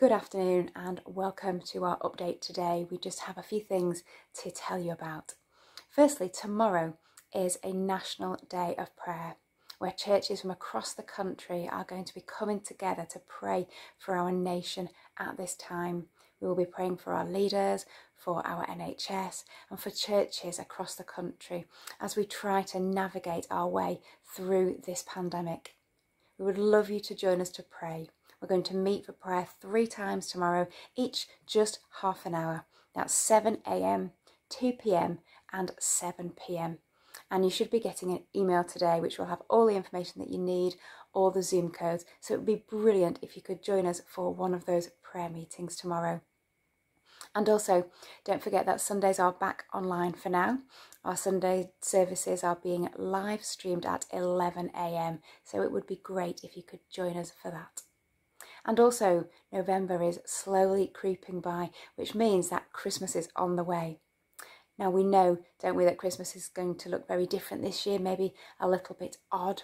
Good afternoon and welcome to our update today. We just have a few things to tell you about. Firstly, tomorrow is a National Day of Prayer where churches from across the country are going to be coming together to pray for our nation at this time. We will be praying for our leaders, for our NHS, and for churches across the country as we try to navigate our way through this pandemic. We would love you to join us to pray. We're going to meet for prayer three times tomorrow, each just half an hour. That's 7 a.m., 2 p.m., and 7 p.m. And you should be getting an email today which will have all the information that you need, all the Zoom codes. So it would be brilliant if you could join us for one of those prayer meetings tomorrow. And also, don't forget that Sundays are back online for now. Our Sunday services are being live streamed at 11am, so it would be great if you could join us for that. And also, November is slowly creeping by, which means that Christmas is on the way. Now, we know, don't we, that Christmas is going to look very different this year, maybe a little bit odd,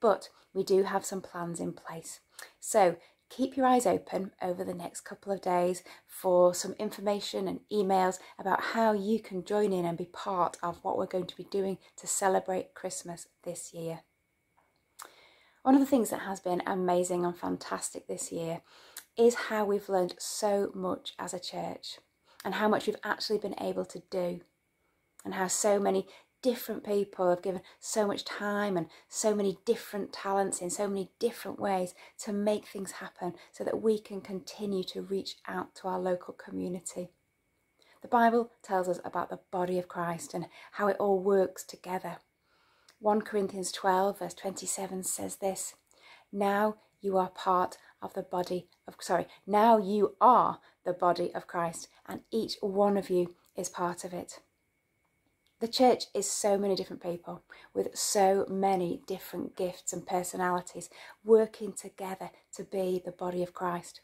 but we do have some plans in place. So, keep your eyes open over the next couple of days for some information and emails about how you can join in and be part of what we're going to be doing to celebrate Christmas this year. One of the things that has been amazing and fantastic this year is how we've learned so much as a church and how much we've actually been able to do and how so many different people have given so much time and so many different talents in so many different ways to make things happen so that we can continue to reach out to our local community. The Bible tells us about the body of Christ and how it all works together. 1 Corinthians 12, verse 27 says this Now you are part of the body of, sorry, now you are the body of Christ, and each one of you is part of it. The church is so many different people with so many different gifts and personalities working together to be the body of Christ.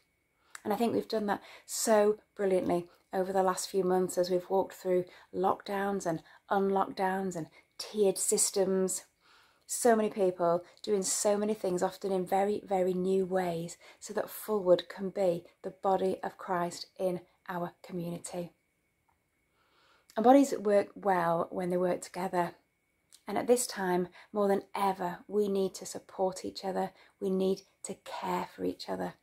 And I think we've done that so brilliantly over the last few months as we've walked through lockdowns and unlockdowns and tiered systems. So many people doing so many things, often in very, very new ways, so that Fulwood can be the body of Christ in our community. And bodies work well when they work together. And at this time, more than ever, we need to support each other. We need to care for each other.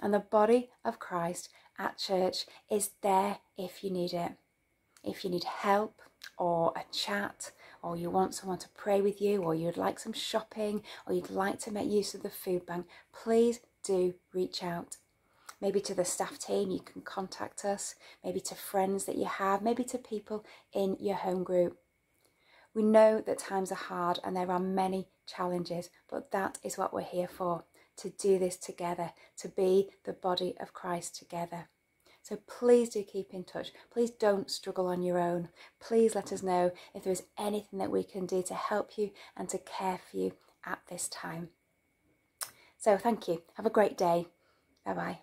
And the body of Christ at church is there if you need it. If you need help or a chat or you want someone to pray with you, or you'd like some shopping, or you'd like to make use of the food bank, please do reach out. Maybe to the staff team, you can contact us, maybe to friends that you have, maybe to people in your home group. We know that times are hard and there are many challenges, but that is what we're here for to do this together, to be the body of Christ together. So please do keep in touch. Please don't struggle on your own. Please let us know if there is anything that we can do to help you and to care for you at this time. So thank you. Have a great day. Bye bye.